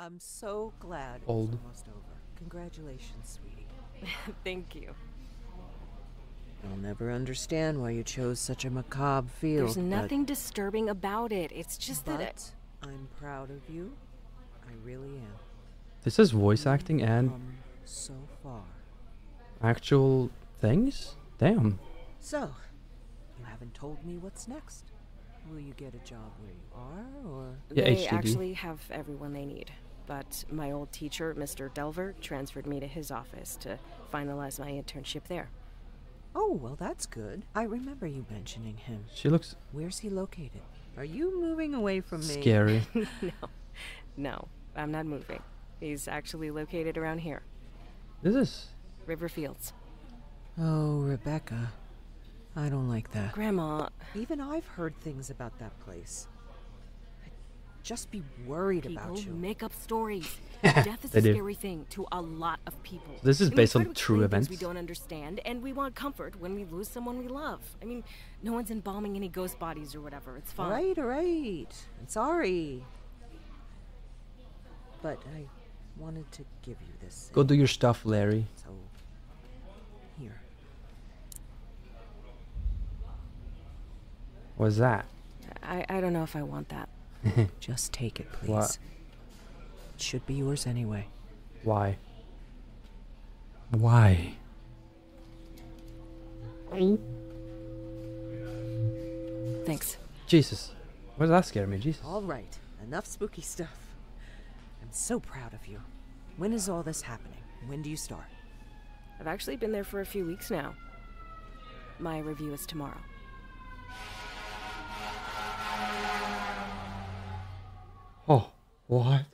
I'm so glad Old. it's almost over. Congratulations, sweetie. Thank you. I'll never understand why you chose such a macabre field. There's but- nothing disturbing about it. It's just but, that it, I'm proud of you. I really am. This is voice acting and so far. actual things? Damn. So, you haven't told me what's next. Will you get a job where you are, or Yeah, they HDD. actually have everyone they need. But my old teacher, Mr. Delver, transferred me to his office to finalize my internship there. Oh, well, that's good. I remember you mentioning him. She looks Where's he located? Are you moving away from me? scary. no, no, I'm not moving. He's actually located around here, This is River Fields. Oh, Rebecca. I don't like that. Grandma, Even I've heard things about that place. I'd just be worried people about you. make up stories. Death is a do. scary thing to a lot of people. This is And we based on true events. We don't understand, and we want comfort when we lose someone we love. I mean, no one's embalming any ghost bodies or whatever. It's fine. All right, all right. I'm sorry. But I wanted to give you this. Go do your stuff, Larry. So, here. What's that? I, I don't know if I want that. Just take it, please. What? It should be yours anyway. Why? Why? Thanks. Jesus. Why does that scare me? Jesus. All right, enough spooky stuff. I'm so proud of you. When is all this happening? When do you start? I've actually been there for a few weeks now. My review is tomorrow. What?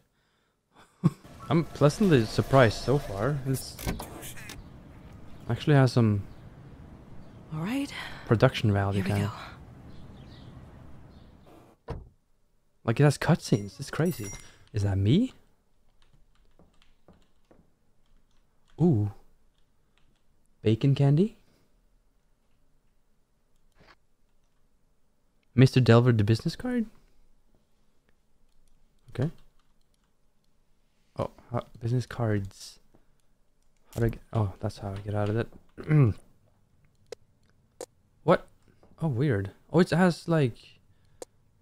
I'm pleasantly surprised so far. This actually has some All right, production value, here we kind go. of. Like it has cutscenes. It's crazy. Is that me? Ooh. Bacon candy? Mr. Delver, the business card? Okay. Oh, how, business cards. How do I get, oh, that's how I get out of it. what? Oh, weird. Oh, it has like,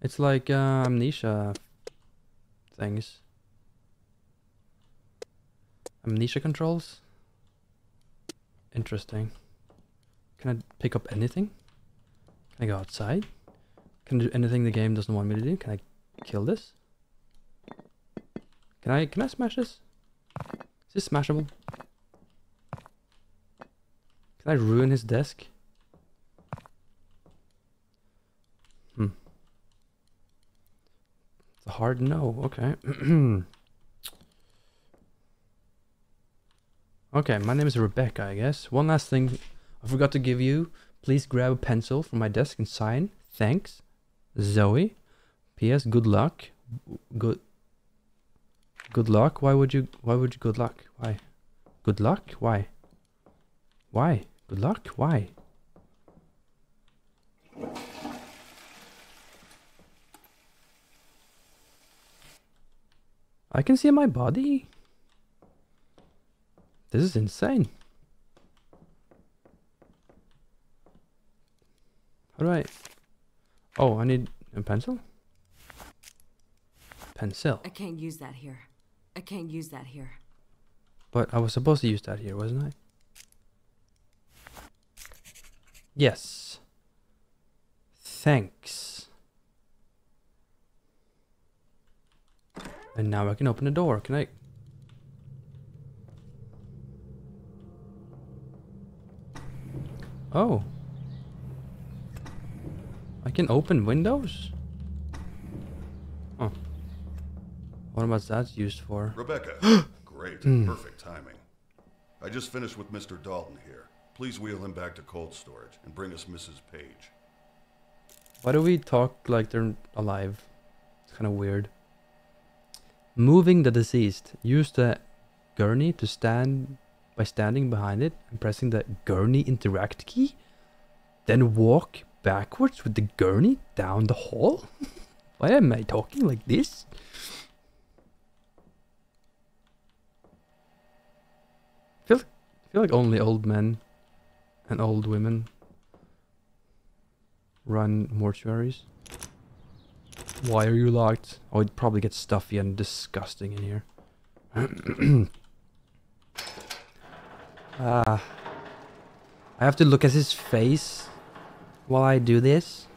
it's like uh, amnesia things. Amnesia controls? Interesting. Can I pick up anything? Can I go outside? Can I do anything the game doesn't want me to do? Can I kill this? Can I can I smash this? Is this smashable? Can I ruin his desk? Hmm. It's a hard no. Okay. okay, my name is Rebecca, I guess. One last thing I forgot to give you. Please grab a pencil from my desk and sign. Thanks. Zoe. P.S. Good luck. Good. Good luck. Why would you? Why would you? Good luck. Why? Good luck. Why? Why? Good luck. Why? I can see my body. This is insane. How do I? Oh, I need a pencil. Pencil. I can't use that here. I can't use that here. But I was supposed to use that here, wasn't I? Yes. Thanks. And now I can open the door. Can I? Oh. I can open windows? Oh. What was that used for? Rebecca. Great. Hmm. Perfect timing. I just finished with Mr. Dalton here. Please wheel him back to cold storage and bring us Mrs. Page. Why do we talk like they're alive? It's kind of weird. Moving the deceased. Use the gurney to stand by standing behind it and pressing the gurney interact key. Then walk backwards with the gurney down the hall. Why am I talking like this? Feel like only old men and old women run mortuaries. Why are you locked? Oh, it probably gets stuffy and disgusting in here. Ah. I have to look at his face while I do this.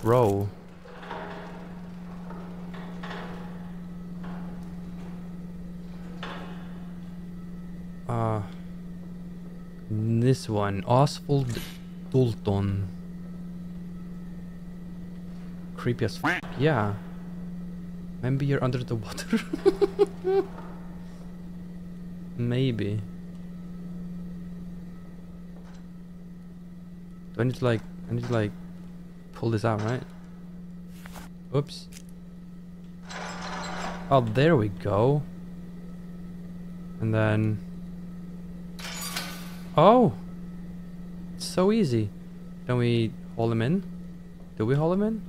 Bro. Uh, this one, Oswald Dalton. Creepy as f yeah. Maybe you're under the water. Maybe. Do I need to like, I need to like pull this out, right? Oops. Oh, there we go. And then... Oh! It's so easy. Can we haul him in? Do we haul him in?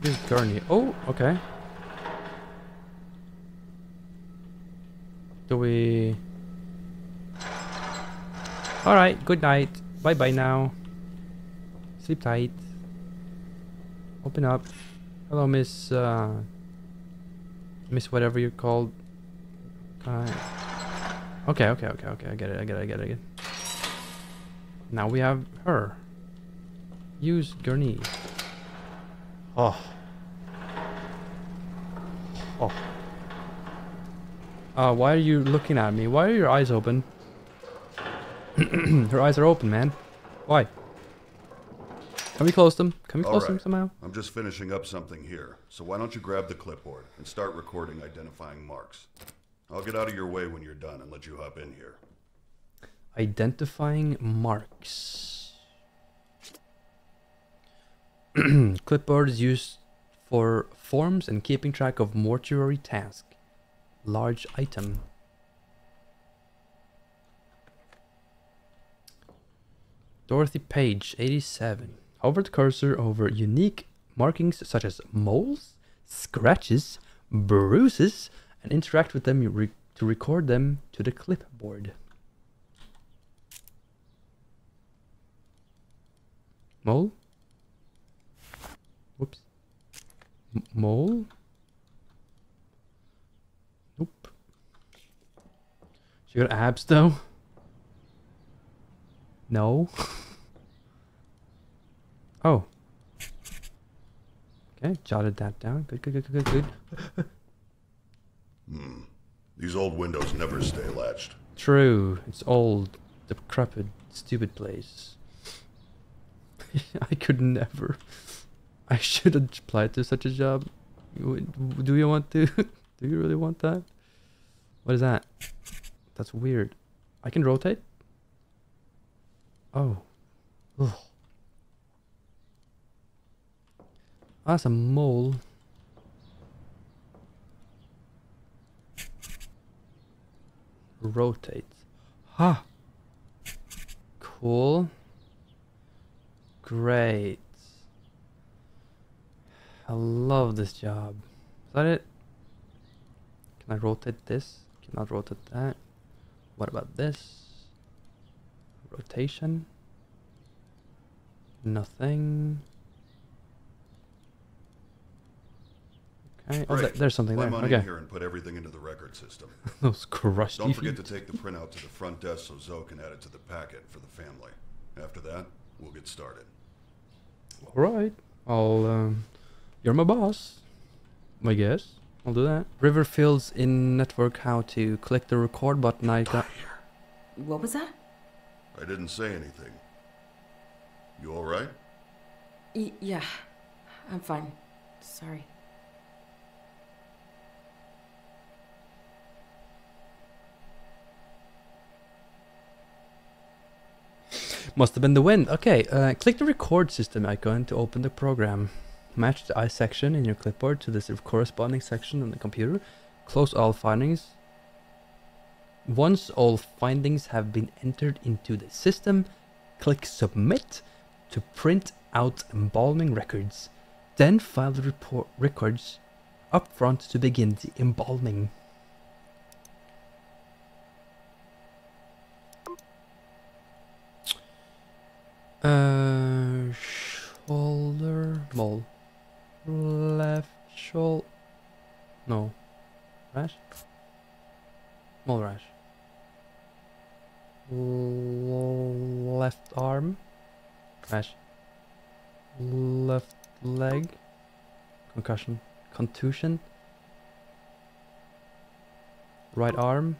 This Gurney. Oh, okay. Do we... Alright, good night. Bye bye now. Sleep tight. Open up. Hello, Miss, uh... Miss whatever you're called. Uh, okay, okay, okay, okay. I get it, I get it, I get it, I get it. Now we have her. Use Gurney. Oh. Oh. Uh, why are you looking at me? Why are your eyes open? Her eyes are open, man. Why? Can we close them? Can we All close them somehow? I'm just finishing up something here, so why don't you grab the clipboard and start recording identifying marks? I'll get out of your way when you're done and let you hop in here. Identifying marks. Clipboard is used for forms and keeping track of mortuary task. Large item. Dorothy Page, 87. Hover the cursor over unique markings such as moles, scratches, bruises, and interact with them re- to record them to the clipboard. Mole? Whoops. M- mole? Nope. She got abs though? No. oh. Okay, jotted that down. Good, good, good, good, good, good. These old windows never stay latched. True. It's old, decrepit, stupid place. I could never. I should have applied to such a job. Do you want to? Do you really want that? What is that? That's weird. I can rotate? Oh. Ugh. Ah, That's a mole. Rotate. Ha! Cool. Great. I love this job. Is that it? Can I rotate this? Cannot rotate that. What about this? Rotation. Nothing. Okay. Oh, th- Great. there's something Climb there. on in Okay. here and put everything into the record system. Those crusty Don't forget to take the printout to the front desk so Zoe can add it to the packet for the family. After that, we'll get started. All right. I'll. Um, you're my boss. I guess. I'll do that. River Fields in network how to click the record button. I got. What was that? I didn't say anything. You all right? Y- yeah, I'm fine. Sorry. Must have been the wind. Okay. Uh, click the record system icon to open the program. Match the I section in your clipboard to the corresponding section on the computer. Close all findings. Once all findings have been entered into the system, click Submit to print out embalming records. Then file the report records up front to begin the embalming. left shoulder. No. Rash? Small rash. L- left arm. Rash. Left leg. Concussion. Contusion. Right arm.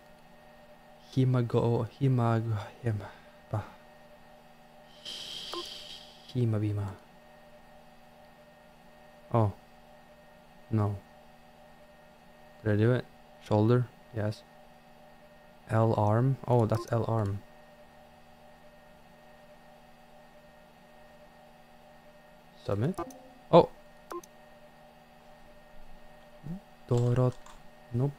Hemago. Hemag. Hem. Bah. Hemabima. Oh. No. Did I do it? Shoulder? Yes. L arm? Oh, that's L arm. Submit? Oh! Nope.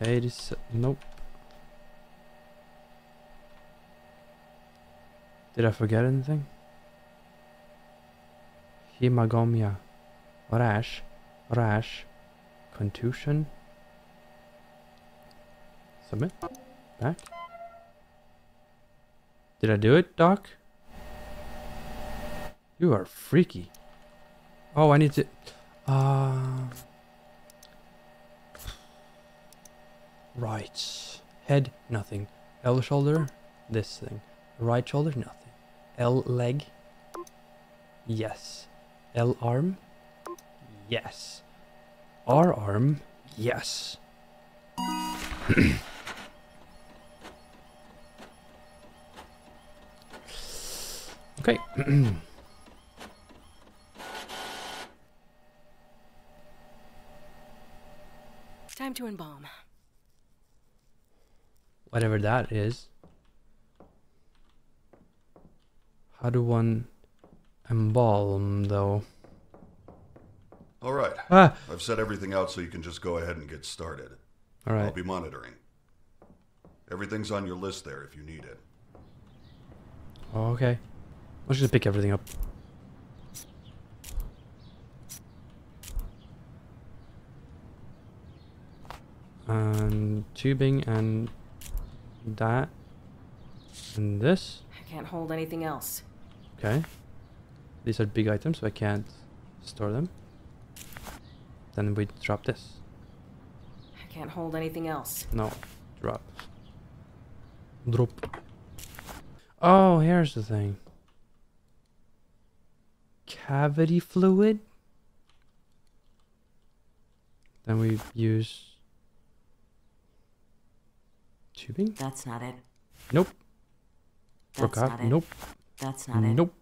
87. Nope. Did I forget anything? Hemagomia. Rash. Rash. Contusion. Submit. Back. Did I do it, Doc? You are freaky. Oh, I need to... Uh... Right. Head, nothing. L shoulder, this thing. Right shoulder, nothing. L leg, yes. L arm, yes. R arm, yes. okay. Time to embalm. Whatever that is. How do one embalm though? All right. Ah! I've set everything out so you can just go ahead and get started. All right. I'll be monitoring. Everything's on your list there if you need it. Oh, okay. Let's just pick everything up. And tubing and that and this. I can't hold anything else. Okay. These are big items, so I can't store them. Then we drop this. I can't hold anything else. No, drop. Drop. Oh, here's the thing. Cavity fluid. Then we use tubing. That's not it. Nope. That's Forgot. not it. Nope. That's not it. Nope.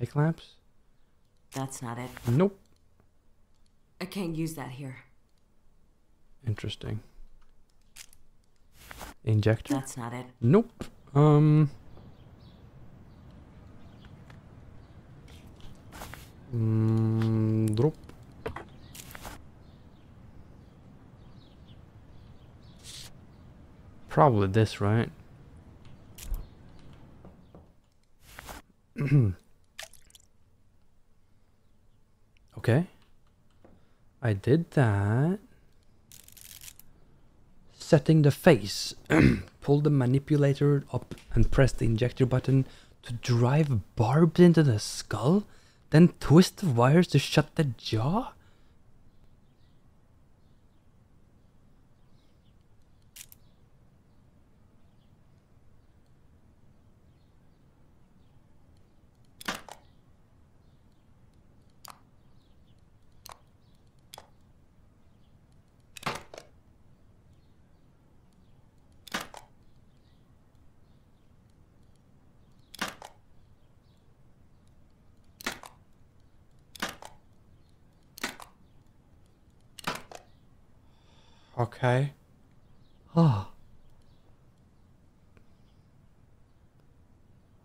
Eye clamps. That's not it. Nope. I can't use that here. Interesting. Injector. That's not it. Nope. Um. Mm, drop. Probably this, right? okay. I did that. Setting the face. Pull the manipulator up and press the injector button to drive barbs into the skull, then twist the wires to shut the jaw? Okay. Oh.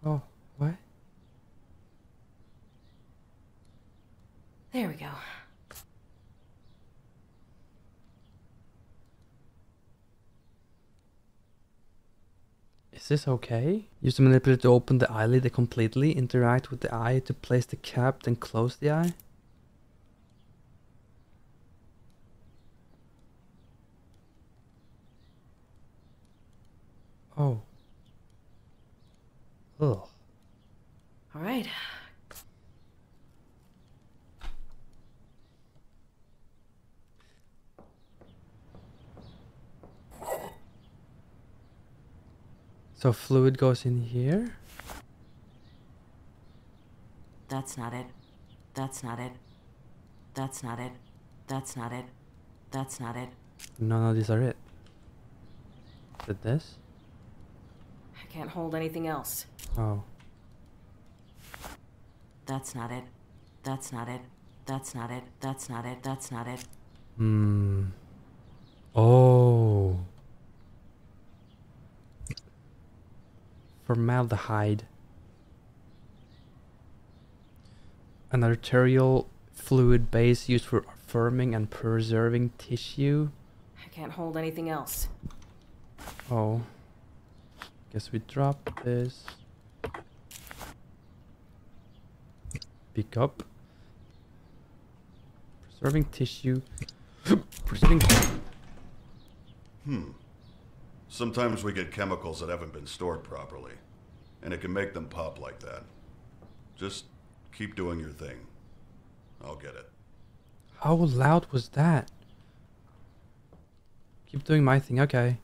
Oh, what? There we go. Is this okay? Use the manipulator to open the eyelid completely, interact with the eye to place the cap, then close the eye? Oh. All right. So fluid goes in here? That's not it. That's not it. That's not it. That's not it. That's not it. None of these are it. This? I can't hold anything else. Oh. That's not it. That's not it. That's not it. That's not it. That's not it. Hmm. Oh. Formaldehyde. An arterial fluid base used for firming and preserving tissue. I can't hold anything else. Oh. Guess we drop this. Pick up. Preserving tissue. Preserving. Hmm. Sometimes we get chemicals that haven't been stored properly, and it can make them pop like that. Just keep doing your thing. I'll get it. How loud was that? Keep doing my thing, okay.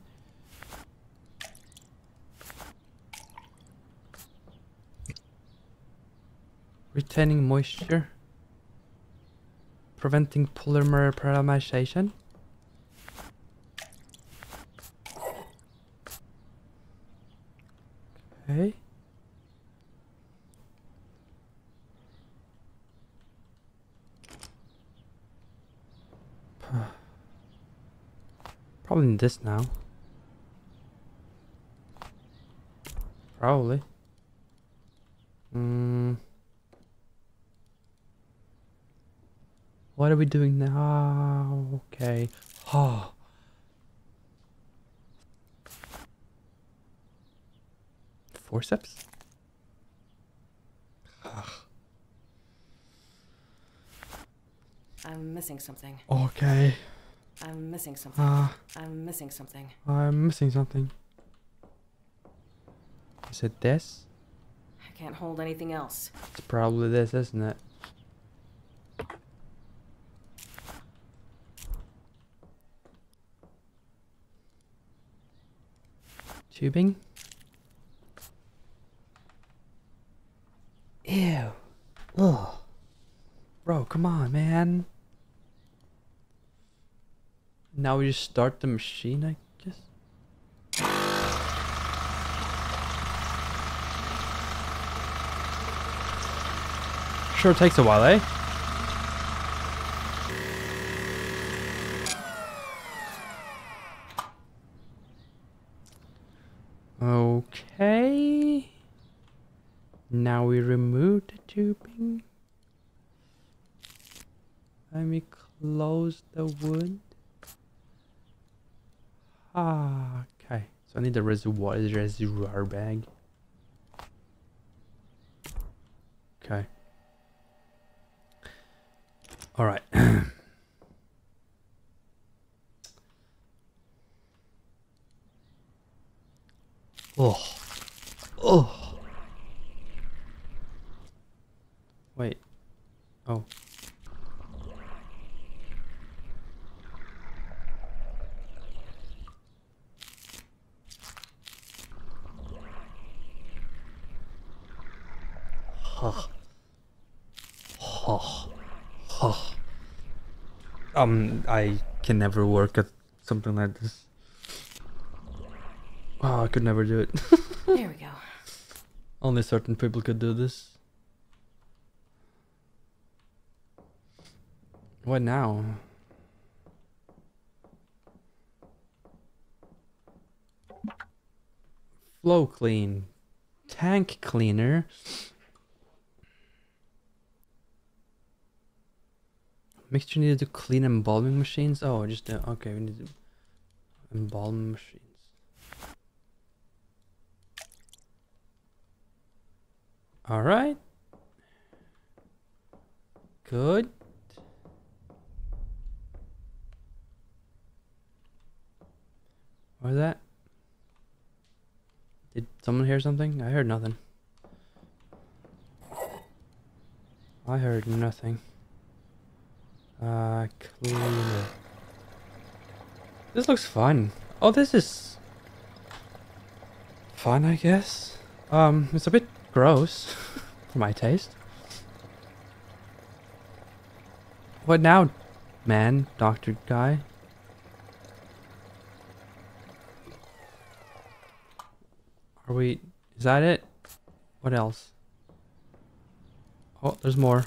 Retaining moisture. Preventing polymer polymerization. Okay. Probably this now. Probably. Hmm. What are we doing now? Ah, okay. Oh. Forceps? Ah. I'm missing something. Okay. I'm missing something. Ah, I'm missing something. I'm missing something. Is it this? I can't hold anything else. It's probably this, isn't it? Tubing? Ew. Ugh. Bro, come on, man. Now we just start the machine, I guess? Sure takes a while, eh? Okay. Now we remove the tubing. Let me close the wood. Ah, okay. So I need the reservoir, the reservoir bag. Okay. All right. oh. Oh. Wait. Oh. Huh. Huh. Huh. Um, I can never work at something like this. Oh, I could never do it. There we go. Only certain people could do this. What now? Flow clean. Tank cleaner. Mixture needed to clean embalming machines. Oh, just uh, okay. We need to embalm machines. All right. Good. What was that? Did someone hear something? I heard nothing. I heard nothing. Uh. This looks fun. Oh, this is Fun, I guess. Um, it's a bit gross for my taste. What now, man, doctor guy? Are we... Is that it? What else? Oh, there's more.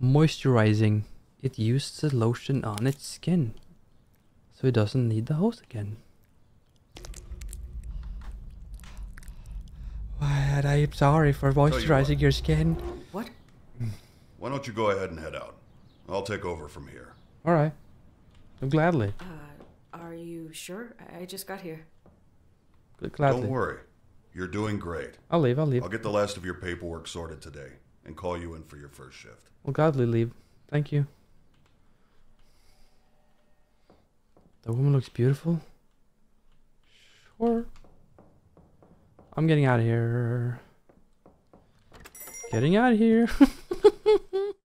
Moisturizing. It uses the lotion on its skin. So it doesn't need the hose again. What? I am sorry for you what. moisturizing your skin. What? Why don't you go ahead and head out? I'll take over from here. Alright. Gladly. Uh, are you sure? I I just got here. Gl- Gladly. Don't worry. You're doing great. I'll leave, I'll leave. I'll get the last of your paperwork sorted today and call you in for your first shift. I'll gladly leave. Thank you. The woman looks beautiful. Sure. I'm getting out of here. Getting out of here.